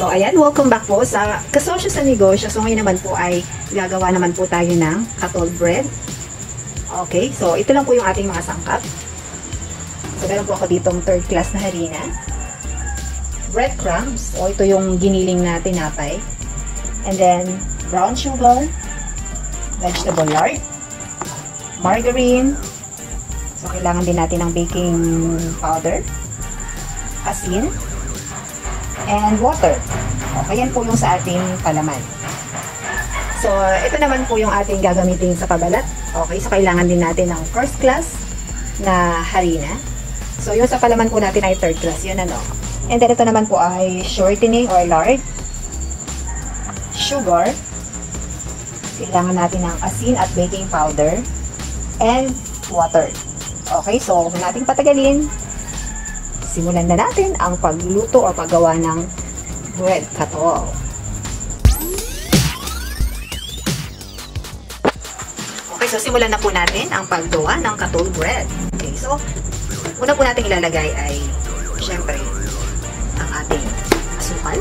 So, ayan, welcome back po sa Kasosyo sa Negosyo. So, ngayon naman po ay gagawa naman po tayo ng katol bread. Okay, so ito lang po yung ating mga sangkap. So, meron po ako ditong third class na harina. Breadcrumbs, o ito yung giniling na tinapay. And then, brown sugar, vegetable lard, margarine, so kailangan din natin ng baking powder, asin, and water. Okay, yan po yung sa ating palaman. So, ito naman po yung ating gagamitin sa pabalat. Okay, so kailangan din natin ng first class na harina. So, yung sa palaman po natin ay third class. Yun ano. And then, ito naman po ay shortening or lard. Sugar. Kailangan natin ng asin at baking powder. And water. Okay, so huwag nating patagalin. Simulan na natin ang pagluto o paggawa ng bread katol. Okay, so simulan na po natin ang paggawa ng katol bread. Okay, so una po natin ilalagay ay syempre ang ating asukal.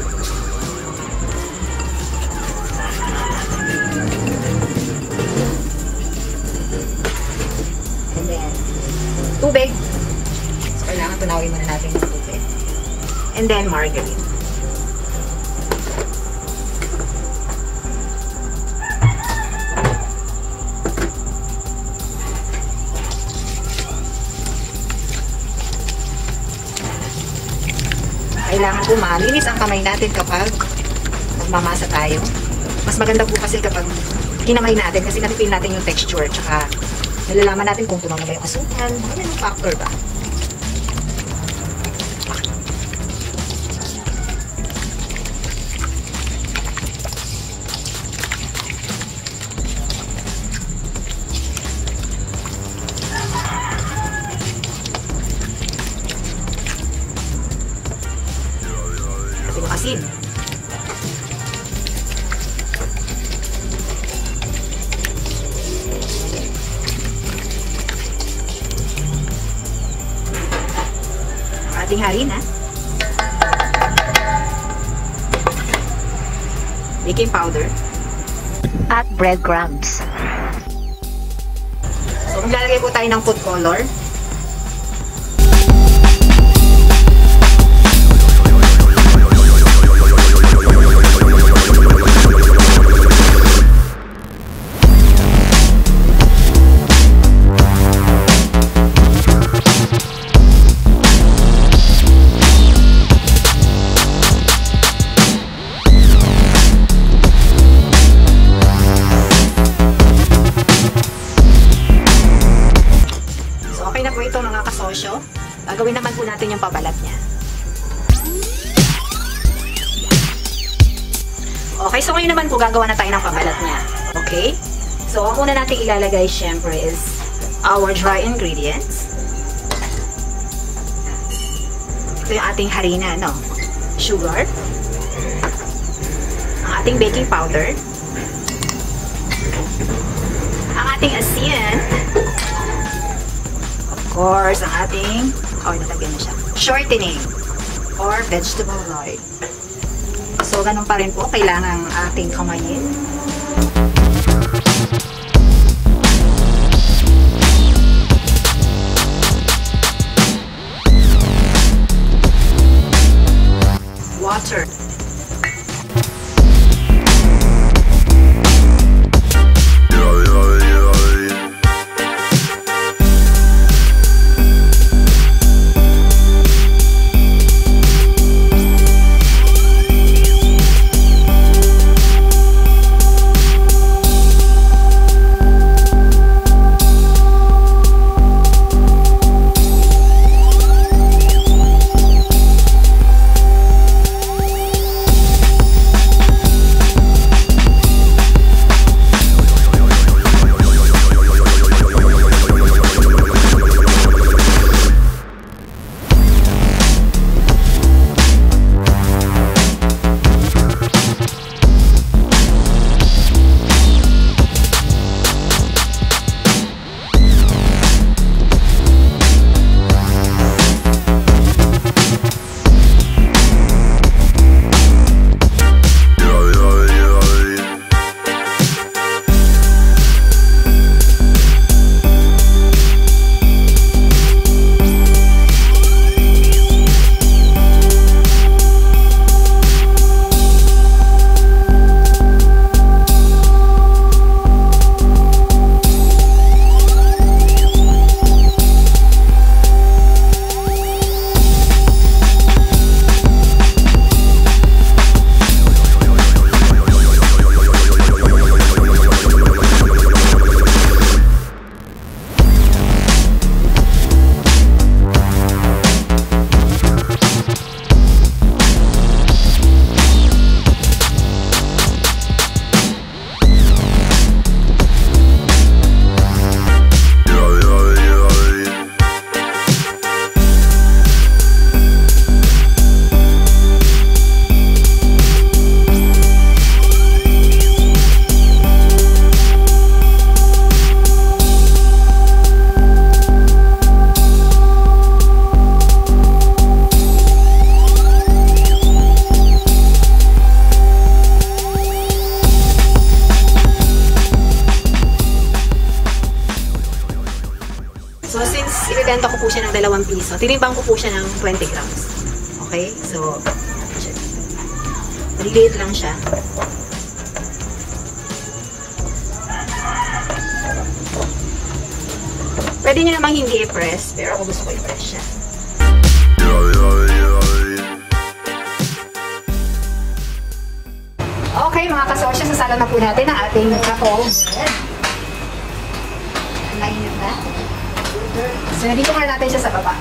Tubig. Tunawin muna natin yung tubig. And then, margarine. Kailangan po malinis ang kamay natin kapag magmamasa tayo. Mas maganda po kasi kapag kinamay natin kasi natipil natin yung texture tsaka nalalaman natin kung tumama ba yung asukal. Ano yung factor ba? Asin. Ating harina. Baking powder. at breadcrumbs. So, maglalagay po tayo ng food color. Kasosyo. Gagawin naman po natin yung pabalat niya. Okay, so ngayon naman po gagawa na tayo ng pabalat niya. Okay? So, ang una natin ilalagay syempre is our dry ingredients. Ito yung ating harina, no? Sugar. Ang ating baking powder. Ang ating asin course, ang ating, oh, nalagyan na siya, shortening or vegetable lard. So, ganun pa rin po, kailangan ating kamayin. Po siya ng dalawang piso. Tinimbang ko po siya ng 20 grams. Okay? So. Maliliit lang siya. Pwede nyo namang hindi i-press, pero ako gusto ko i-press siya. Okay, mga kasosyo, sasala na po natin ang ating kakao bread. Mainit na. So, dito muna natin siya sa baba.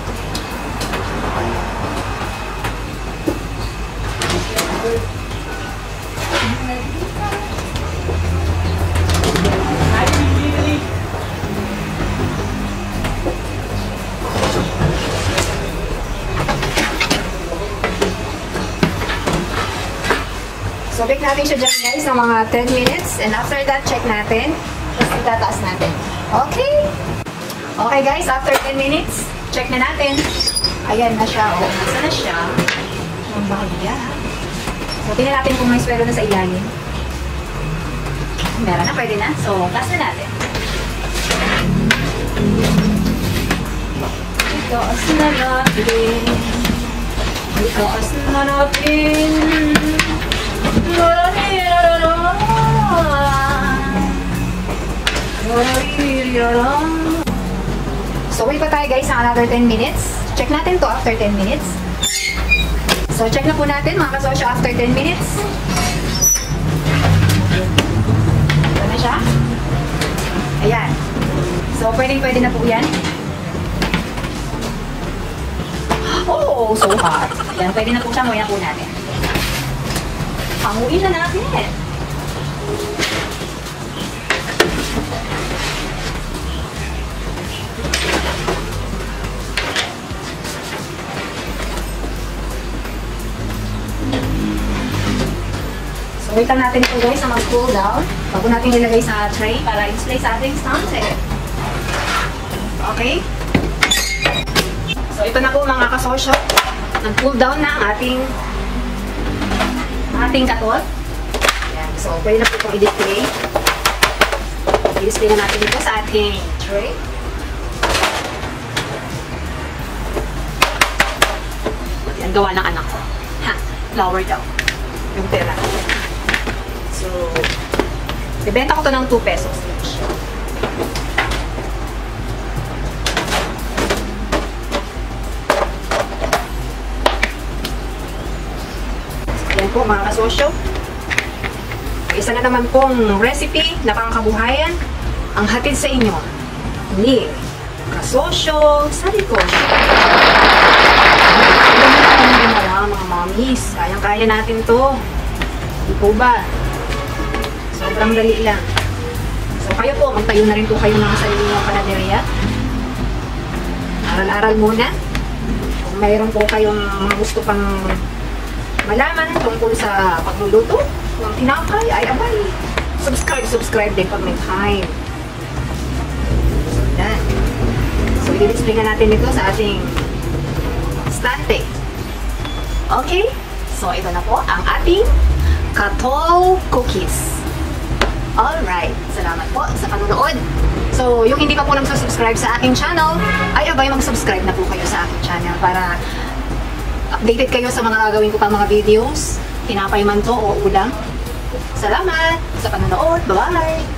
So, bake natin siya dyan guys ng mga 10 minutes. And after that, check natin. Tapos itataas natin. Okay? Okay guys, after 10 minutes, check na natin. Ayan na siya. Oh, nasa na siya? Ang bahagya. So, tingnan natin kung may swero na sa ilalim. Meron na, pwede na. So, taas na natin. Itaas na natin. Itaas na natin. So, wait pa tayo guys ng another 10 minutes. Check natin to after 10 minutes. So, check na po natin mga kasosyo after 10 minutes. Ito na siya. Ayan. So, pwedeng pwede na po yan. Oh, so hot. Ayan, pwede na po siya. Nguya po natin. Panguin na natin. So, wait lang natin ito guys na mag-cool down. Bago natin ilagay sa tray para i-display sa ating sunset. Okay? So, ito na po mga kasosyo. Nag-cool down na ang ating ating katol. Ayan. So, pwede na po itong i-display. I-display na natin ito sa ating tray. Yan, gawa ng anak ko. Flower daw. Yung pera. So, ibenta ko to ng 2 pesos each. Yan po mga kasosyo. Isa na naman pong recipe na pangkabuhayan ang hatid sa inyo ni Kasosyo sa Likosyo. Ang dami na mommies. Kayang-kaya natin to. Di po ba? Sobrang dali lang. So kayo po, magtayo na rin po kayo ng sarili ng panaderia. Aral-aral muna. Kung mayroon po kayong gusto pang malaman tungkol sa pagluluto ng tinapay, ay abay. Subscribe, subscribe din pag may time. So, yan. So, i-display natin ito sa ating stante. Okay? So, ito na po ang ating Katol Cookies. Alright. Salamat po sa panonood. So, yung hindi pa po nagsusubscribe sa aking channel, ay abay mag-subscribe na po kayo sa aking channel para updated kayo sa mga gagawin ko pa mga videos. Tinapay man to o ulam. Salamat sa panonood. Bye-bye!